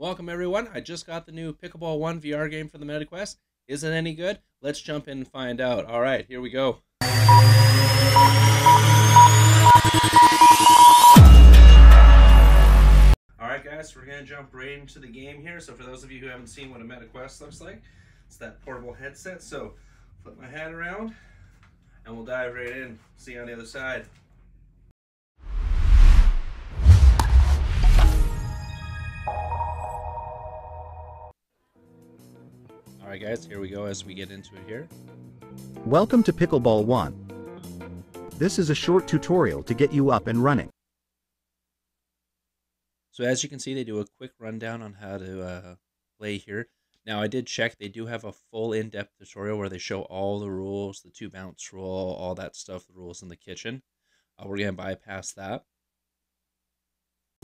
Welcome everyone. I just got the new Pickleball 1 VR game for the MetaQuest. Is it any good? Let's jump in and find out. All right, here we go. All right, guys, we're gonna jump right into the game here. So for those of you who haven't seen what a MetaQuest looks like, it's that portable headset. So flip my hat around and we'll dive right in. See you on the other side. All right, guys, here we go as we get into it here. Welcome to Pickleball 1. This is a short tutorial to get you up and running. So as you can see, they do a quick rundown on how to uh, play here. Now, I did check. They do have a full in-depth tutorial where they show all the rules, the two bounce rule, all that stuff, the rules in the kitchen. Uh, we're going to bypass that.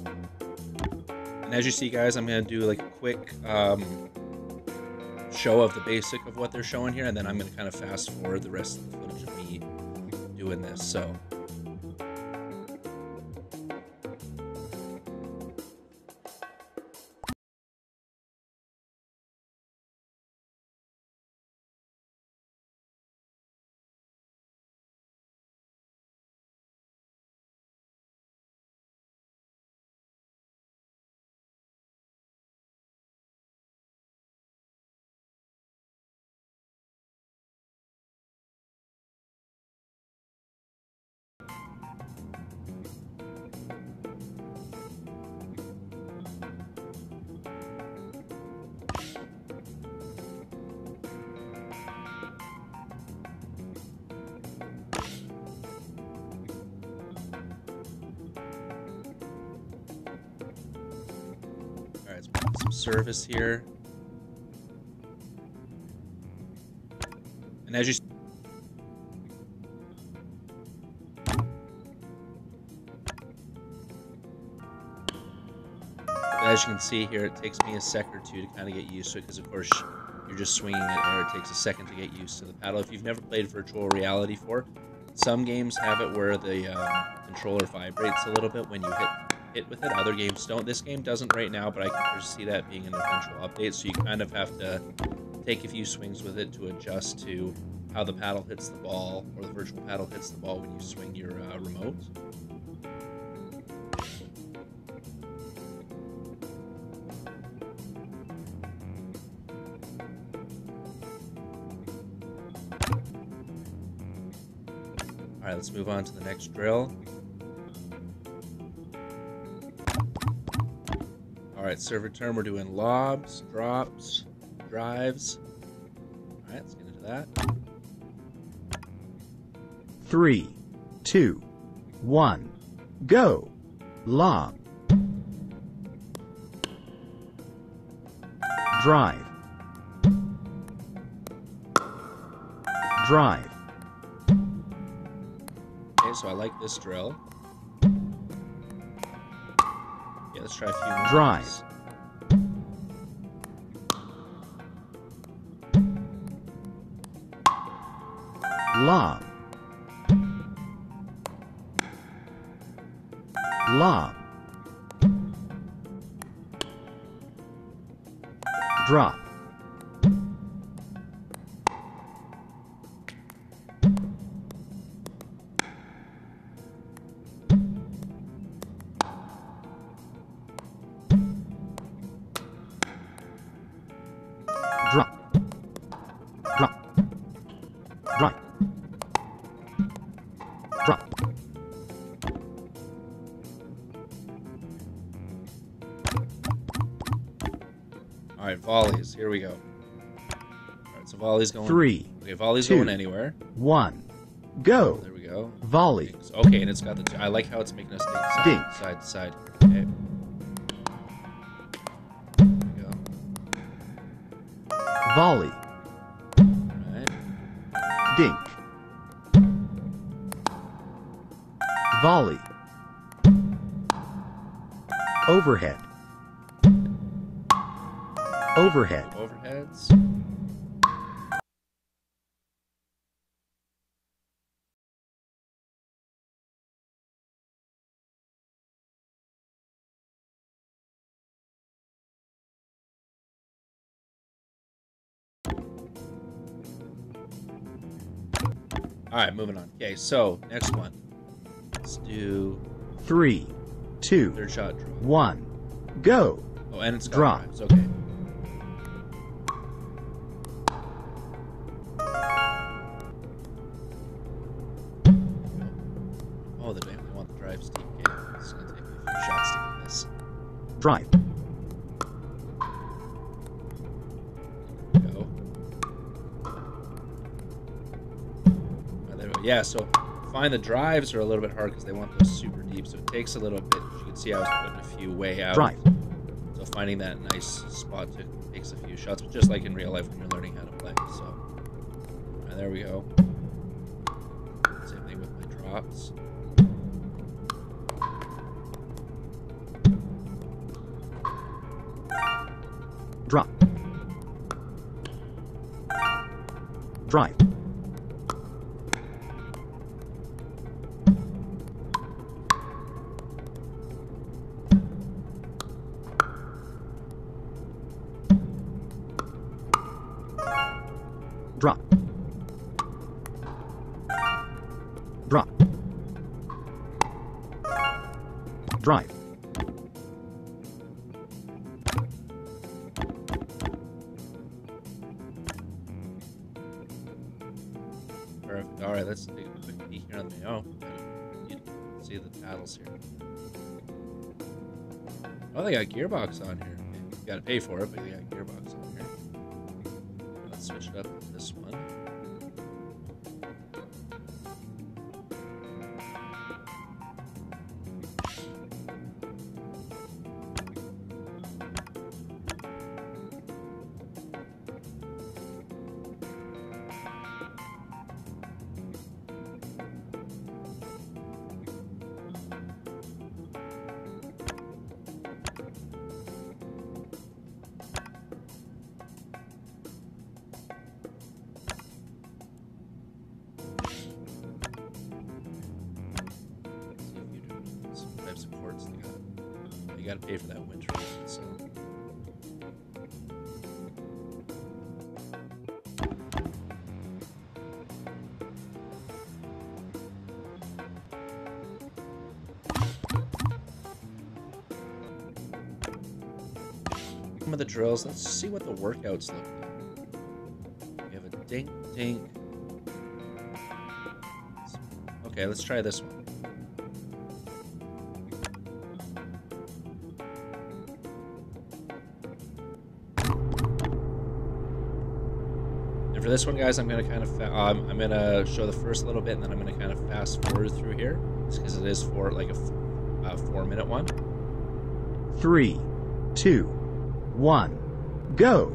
And as you see, guys, I'm going to do like a quick um, show of the basic of what they're showing here, and then I'm going to kind of fast forward the rest of the footage of me doing this. So some service here. And as you as you can see here, it takes me a sec or two to kind of get used to it because, of course, you're just swinging in air. It takes a second to get used to the paddle. If you've never played virtual reality before, some games have it where the um, controller vibrates a little bit when you hit hit with it. Other games don't. This game doesn't right now, but I can see that being an eventual update. So you kind of have to take a few swings with it to adjust to how the paddle hits the ball or the virtual paddle hits the ball when you swing your uh, remote. All right, let's move on to the next drill. Right, server term, we're doing lobs, drops, drives. All right, let's get into that. Three, two, one, go. Lob. Drive. Drive. Okay, so I like this drill. Let's try a few more. Drive. Lob. Lob. Drop. Volleys going. Three, Okay, volleys two. going anywhere. one, go. There we go. Volley. Okay, and it's got the. I like how it's making us think side, Dink. side to side. Okay. There we go. Volley. Right. Dink. Volley. Overhead. Overhead. Overheads. All right, moving on. Okay, so next one. Let's do three, two, third shot draw. one, go. Oh, and it's Draw. Okay. Oh, the damn! I want the drive. Okay, it's gonna take me a few shots to get this. Drive. Yeah, so find the drives are a little bit hard because they want those super deep, so it takes a little bit. You can see I was putting a few way out. Drive. So finding that nice spot to, takes a few shots, but just like in real life when you're learning how to play. So alright, there we go. Same thing with my drops. Drop. Drive. Drive. Perfect. All right, let's take a quick peek here on the. Oh, you see the paddles here. Oh, they got gearbox on here. You got to pay for it, but they got gearbox on here. Let's switch it up to this one. Some types they got. You got to pay for that winter. So. Some of the drills. Let's see what the workouts look like. We have a dink dink. Okay, let's try this one. And for this one, guys, I'm gonna kind of um, I'm gonna show the first little bit, and then I'm gonna kind of fast forward through here, because it is for like a uh, four minute one. Three, two, one, go.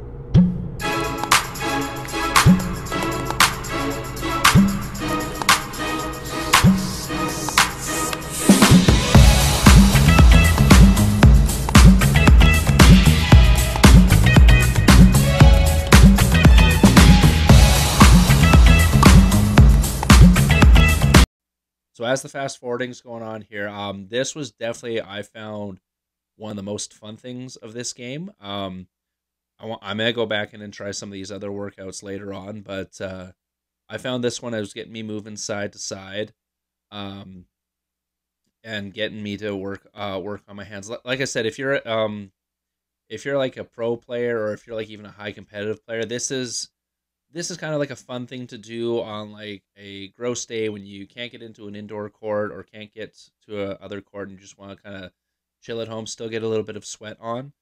So as the fast forwarding's going on here, um, this was definitely I found one of the most fun things of this game. Um, I want I'm gonna go back in and try some of these other workouts later on, but uh, I found this one. It was getting me moving side to side, um, and getting me to work uh work on my hands. Like I said, if you're um, if you're like a pro player or if you're like even a high competitive player, this is this is kind of like a fun thing to do on like a gross day when you can't get into an indoor court or can't get to a other court and you just want to kind of chill at home, still get a little bit of sweat on,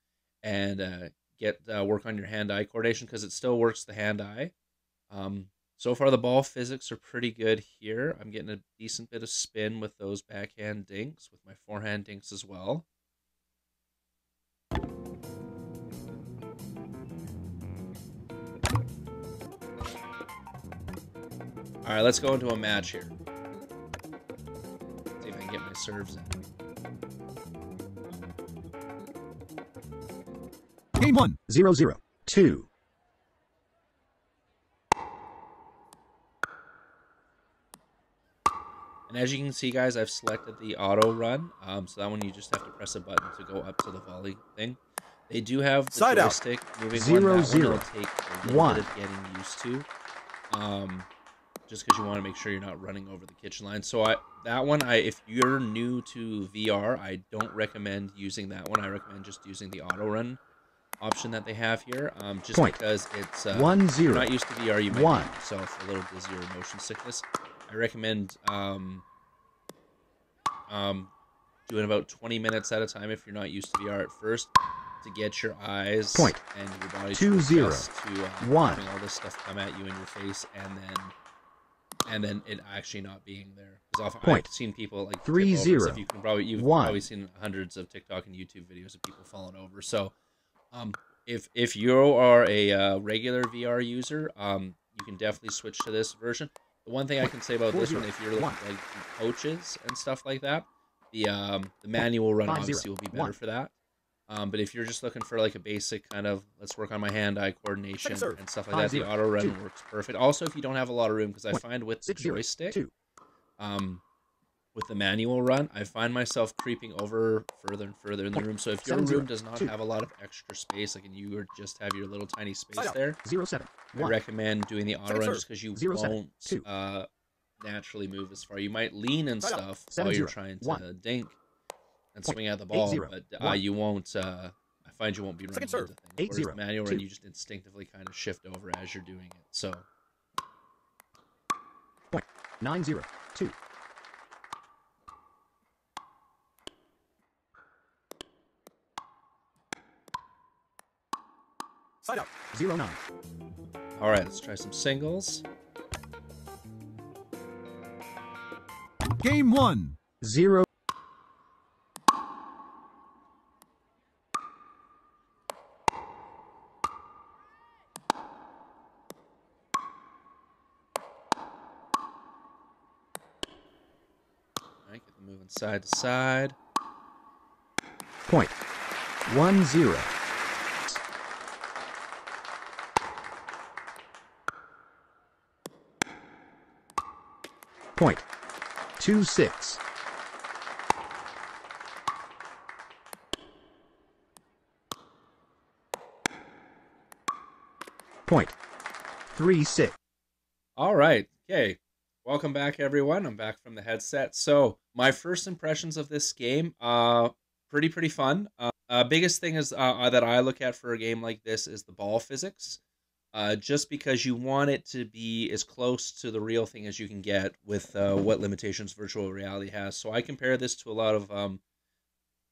and uh, get uh, work on your hand-eye coordination because it still works the hand-eye. Um, so far, the ball physics are pretty good here. I'm getting a decent bit of spin with those backhand dinks, with my forehand dinks as well. All right, let's go into a match here. See if I can get my serves in. Game one, zero, zero, two. And as you can see, guys, I've selected the auto run. Um, so that one you just have to press a button to go up to the volley thing. They do have the Side out. joystick moving Zero, one. That zero. one will take a little One. bit of getting used to. Um, just because you want to make sure you're not running over the kitchen line. So I that one, I if you're new to VR, I don't recommend using that one. I recommend just using the auto run option that they have here, um, just Point. because it's uh, One if you're not used to VR, you might One. yourself a little dizzy or motion sickness. I recommend um, um, doing about 20 minutes at a time if you're not used to VR at first to get your eyes Point. and your body Two to zero. to uh, One. all this stuff come at you in your face and then and then it actually not being there. Because I've Point. seen people like Three tip over and stuff. zero. You can probably you've One. probably seen hundreds of TikTok and YouTube videos of people falling over. So, um, if if you are a uh, regular VR user, um, you can definitely switch to this version. The one thing I can say about Four this zero. one, if you're One. like coaches and stuff like that, the um the manual run Five obviously zero. will be better for that. Um, but if you're just looking for like a basic kind of let's work on my hand-eye coordination and stuff like that, zero. the auto run Two. works perfect. Also, if you don't have a lot of room, because I find with the zero. joystick, Two. um, with the manual run, I find myself creeping over further and further in the room. So if your Seven room does not Two. have a lot of extra space, like and you just have your little tiny space Side there, Zero seven. I One. recommend doing the auto run just because you Zero seven. won't Two. uh, naturally move as far. You might lean and Side stuff Seven while you're trying to One. dink and swing at the ball, zero. but uh, One. you won't. Uh, I find you won't be running Second serve. into things. Eight manual Two. run, you just instinctively kind of shift over as you're doing it. So Nine zero. Two. Side out. Zero nine. all right, let's try some singles. Game one. Zero. All right, get them moving side to side. Point. One zero. Point. Two six. Point. Three six. All right. Okay. Welcome back, everyone. I'm back from the headset. So, my first impressions of this game, uh, pretty pretty fun. Uh, uh biggest thing is uh, uh, that I look at for a game like this is the ball physics. Uh, just because you want it to be as close to the real thing as you can get with uh, what limitations virtual reality has. So I compare this to a lot of um,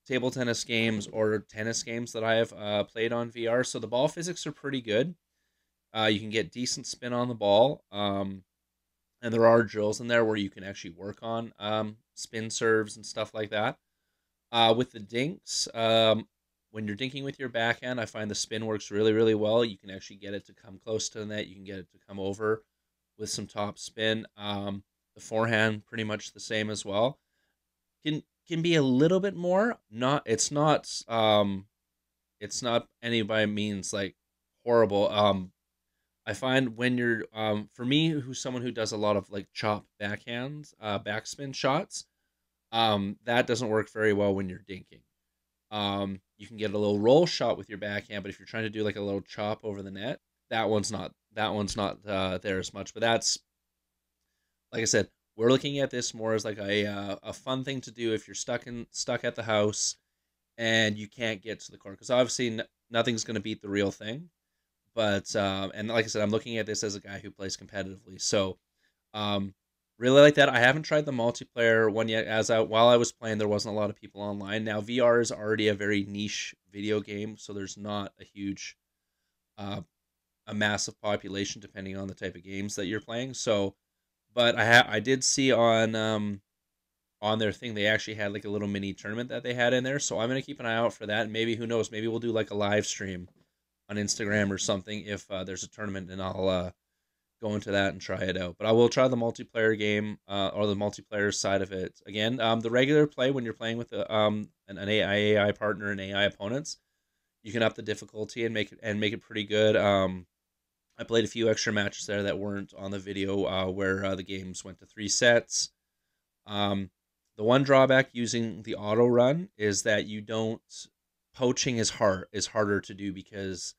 table tennis games or tennis games that I have uh, played on VR. So the ball physics are pretty good. Uh, you can get decent spin on the ball. Um, and there are drills in there where you can actually work on um, spin serves and stuff like that. Uh, with the dinks, um, when you're dinking with your backhand, I find the spin works really, really well. You can actually get it to come close to the net. You can get it to come over with some top spin. Um, the forehand, pretty much the same as well. Can can be a little bit more. Not it's not um, it's not any by means like horrible. Um, I find when you're um for me who's someone who does a lot of like chop backhands, uh backspin shots, um that doesn't work very well when you're dinking. Um you can get a little roll shot with your backhand, but if you're trying to do like a little chop over the net, that one's not that one's not uh, there as much. But that's like I said, we're looking at this more as like a uh, a fun thing to do if you're stuck in stuck at the house and you can't get to the court because obviously nothing's going to beat the real thing but um, and like I said, I'm looking at this as a guy who plays competitively. So, um, really like that. I haven't tried the multiplayer one yet. As I while I was playing, there wasn't a lot of people online. Now VR is already a very niche video game, so there's not a huge, uh, a massive population depending on the type of games that you're playing. So, but I ha- I did see on um, on their thing they actually had like a little mini tournament that they had in there. So I'm gonna keep an eye out for that. And maybe who knows, maybe we'll do like a live stream on Instagram or something if uh, there's a tournament, and I'll uh, go into that and try it out. But I will try the multiplayer game uh, or the multiplayer side of it again. Um, the regular play when you're playing with a, um, an, an AI, AI partner and AI opponents, you can up the difficulty and make it and make it pretty good. Um, I played a few extra matches there that weren't on the video uh, where uh, the games went to three sets. Um, the one drawback using the auto run is that you don't poaching is hard is harder to do because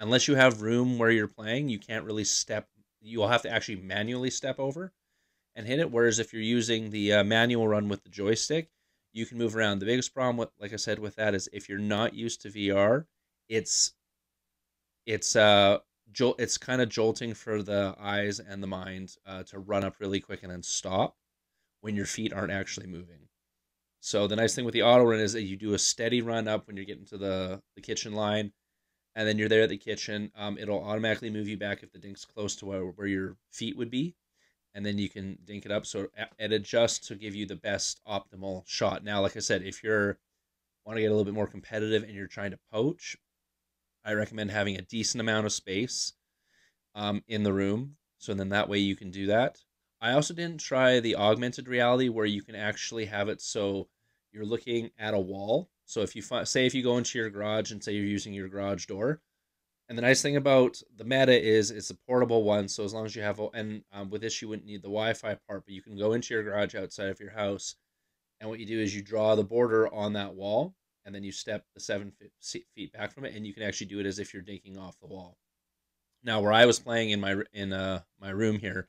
unless you have room where you're playing, you can't really step you will have to actually manually step over and hit it. Whereas if you're using the uh, manual run with the joystick, you can move around. The biggest problem with, like I said, with that is if you're not used to VR, it's it's uh jolt it's kind of jolting for the eyes and the mind uh, to run up really quick and then stop when your feet aren't actually moving. So the nice thing with the auto run is that you do a steady run up when you're getting to the the kitchen line, and then you're there at the kitchen. Um, it'll automatically move you back if the dink's close to where, where your feet would be and then you can dink it up so it adjusts to give you the best optimal shot. Now, like I said, if you're want to get a little bit more competitive and you're trying to poach, I recommend having a decent amount of space um, in the room. So then that way you can do that. I also didn't try the augmented reality where you can actually have it so you're looking at a wall. So if you find, say if you go into your garage and say you're using your garage door, and the nice thing about the Meta is it's a portable one. So as long as you have, and um, with this you wouldn't need the Wi-Fi part, but you can go into your garage outside of your house, and what you do is you draw the border on that wall, and then you step the seven feet back from it, and you can actually do it as if you're dinking off the wall. Now, where I was playing in my in uh my room here,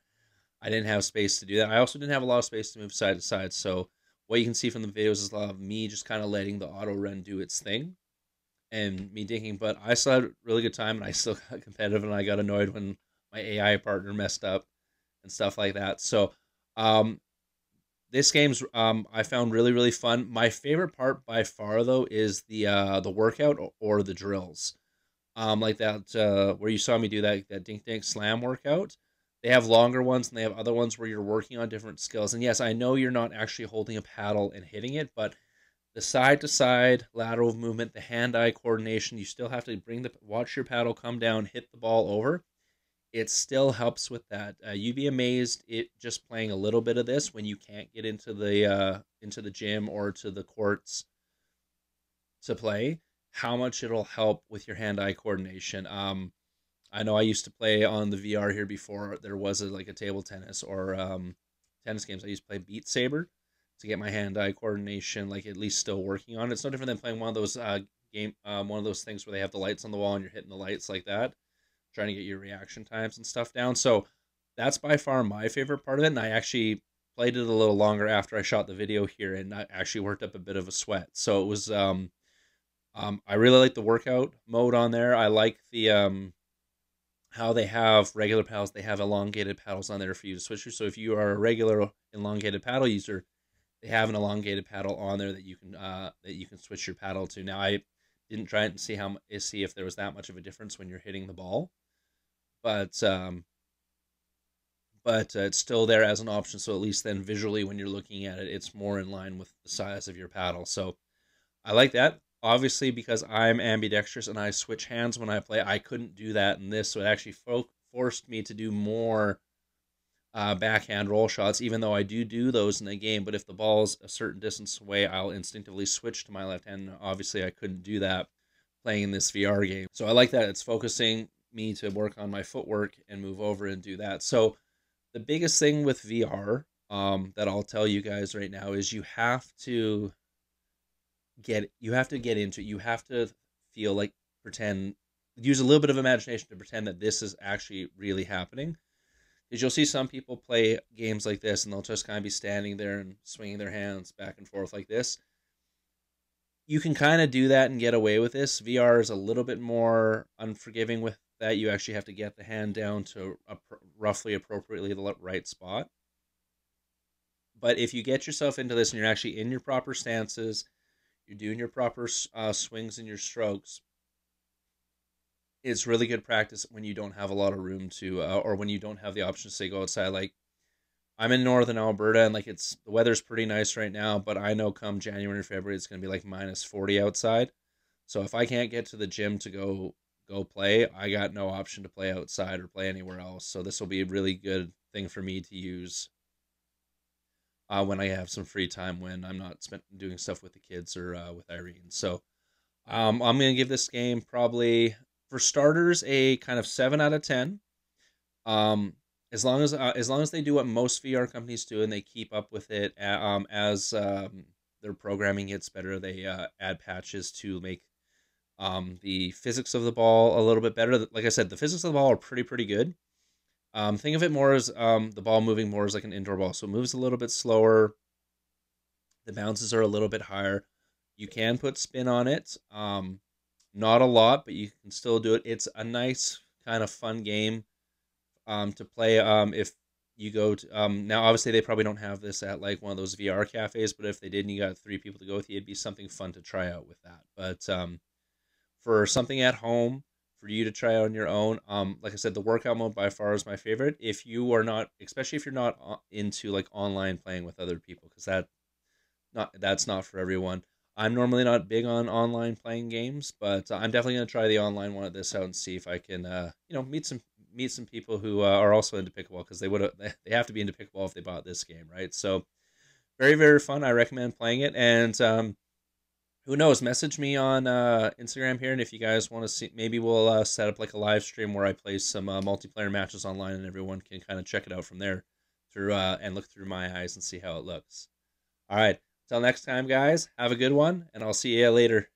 I didn't have space to do that. I also didn't have a lot of space to move side to side. So what you can see from the videos is a lot of me just kind of letting the auto run do its thing and me dinking, but I still had a really good time and I still got competitive and I got annoyed when my AI partner messed up and stuff like that. So, um, this game's um, I found really really fun. My favorite part by far though is the uh, the workout or the drills, um, like that uh, where you saw me do that that dink dink slam workout. They have longer ones and they have other ones where you're working on different skills. And yes, I know you're not actually holding a paddle and hitting it, but the side to side lateral movement, the hand eye coordination. You still have to bring the watch your paddle come down, hit the ball over. It still helps with that. Uh, you'd be amazed it just playing a little bit of this when you can't get into the uh, into the gym or to the courts to play. How much it'll help with your hand eye coordination. Um, I know I used to play on the VR here before there was a, like a table tennis or um, tennis games. I used to play Beat Saber to get my hand-eye coordination like at least still working on. It. It's no different than playing one of those uh, game, um, one of those things where they have the lights on the wall and you're hitting the lights like that, trying to get your reaction times and stuff down. So that's by far my favorite part of it, and I actually played it a little longer after I shot the video here, and I actually worked up a bit of a sweat. So it was, um, um, I really like the workout mode on there. I like the um, how they have regular paddles. They have elongated paddles on there for you to switch to. So if you are a regular elongated paddle user, they have an elongated paddle on there that you can uh, that you can switch your paddle to. Now I didn't try it and see how see if there was that much of a difference when you're hitting the ball, but um, but uh, it's still there as an option. So at least then visually when you're looking at it, it's more in line with the size of your paddle. So I like that. Obviously, because I'm ambidextrous and I switch hands when I play, I couldn't do that in this. So it actually fo- forced me to do more uh, backhand roll shots, even though I do do those in the game. But if the ball's a certain distance away, I'll instinctively switch to my left hand. Obviously, I couldn't do that playing in this VR game. So I like that it's focusing me to work on my footwork and move over and do that. So the biggest thing with VR um, that I'll tell you guys right now is you have to get you have to get into. You have to feel like pretend use a little bit of imagination to pretend that this is actually really happening is you'll see some people play games like this and they'll just kind of be standing there and swinging their hands back and forth like this. You can kind of do that and get away with this. VR is a little bit more unforgiving with that. You actually have to get the hand down to roughly appropriately the right spot. But if you get yourself into this and you're actually in your proper stances, you're doing your proper uh, swings and your strokes, it's really good practice when you don't have a lot of room to, uh, or when you don't have the option to say go outside. Like I'm in northern Alberta and like it's the weather's pretty nice right now, but I know come January or February it's gonna be like minus forty outside. So if I can't get to the gym to go go play, I got no option to play outside or play anywhere else. So this will be a really good thing for me to use uh, when I have some free time when I'm not spent doing stuff with the kids or uh, with Irene. So um, I'm gonna give this game probably for starters, a kind of seven out of ten. Um, as long as uh, as long as they do what most VR companies do and they keep up with it, um, as um, their programming gets better, they uh, add patches to make um, the physics of the ball a little bit better. Like I said, the physics of the ball are pretty pretty good. Um, think of it more as um, the ball moving more as like an indoor ball. So it moves a little bit slower. The bounces are a little bit higher. You can put spin on it. Um, not a lot, but you can still do it. It's a nice kind of fun game um, to play. Um, if you go to um, now, obviously they probably don't have this at like one of those VR cafes, but if they did, and you got three people to go with you, it'd be something fun to try out with that. But for something at home for you to try on your own, um, like I said, the workout mode by far is my favorite. If you are not, especially if you're not uh, into like online playing with other people, because that not that's not for everyone. I'm normally not big on online playing games, but I'm definitely gonna try the online one of this out and see if I can, uh, you know, meet some meet some people who uh, are also into pickleball because they would they have to be into pickleball if they bought this game, right? So very very fun. I recommend playing it, and um, who knows? Message me on uh, Instagram here, and if you guys want to see, maybe we'll uh, set up like a live stream where I play some uh, multiplayer matches online, and everyone can kind of check it out from there through uh, and look through my eyes and see how it looks. All right. Till next time, guys, have a good one, and I'll see you later.